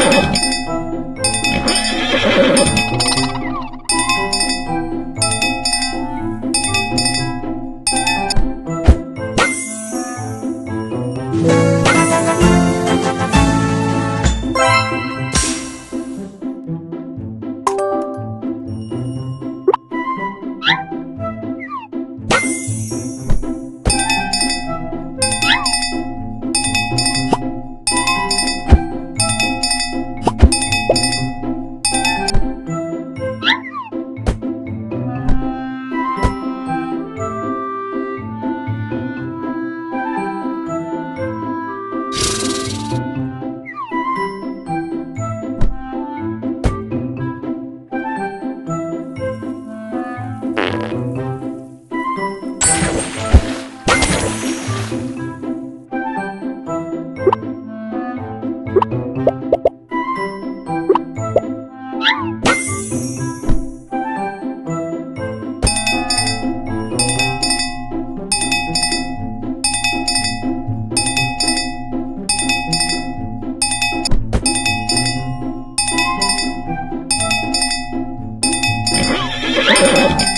Oh! Oh, my God.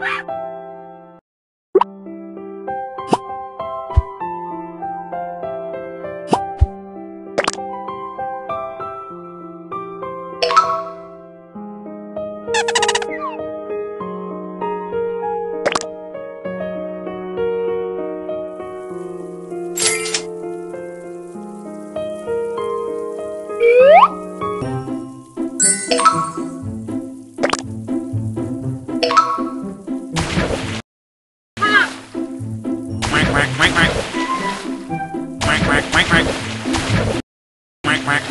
啊 啊 quack,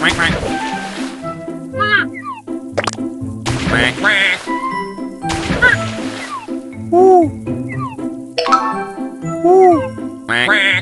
quack,